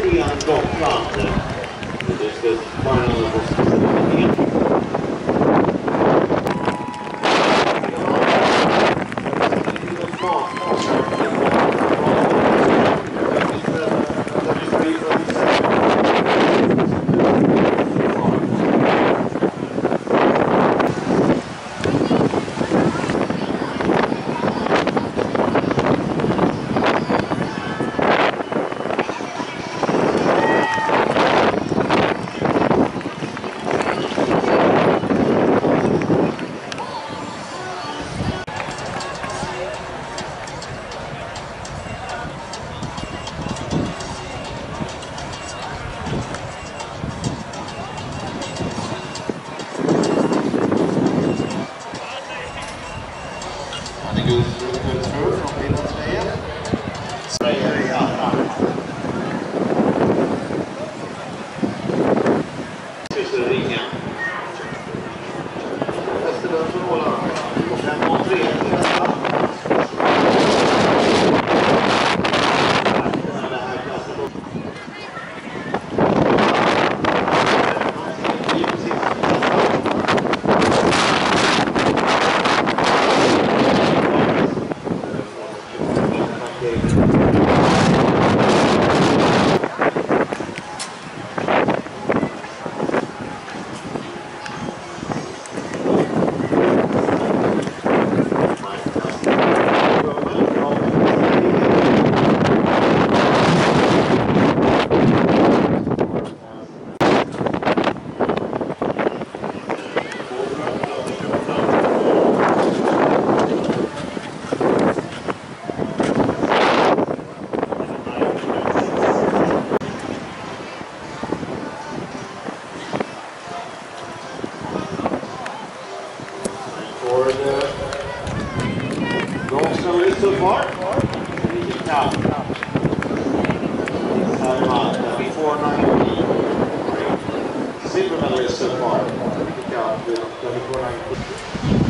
pretty on golf This is final. Of the For the gold medalist so far, now. Time out, that'll 490. Silver medalist so far, with 2490.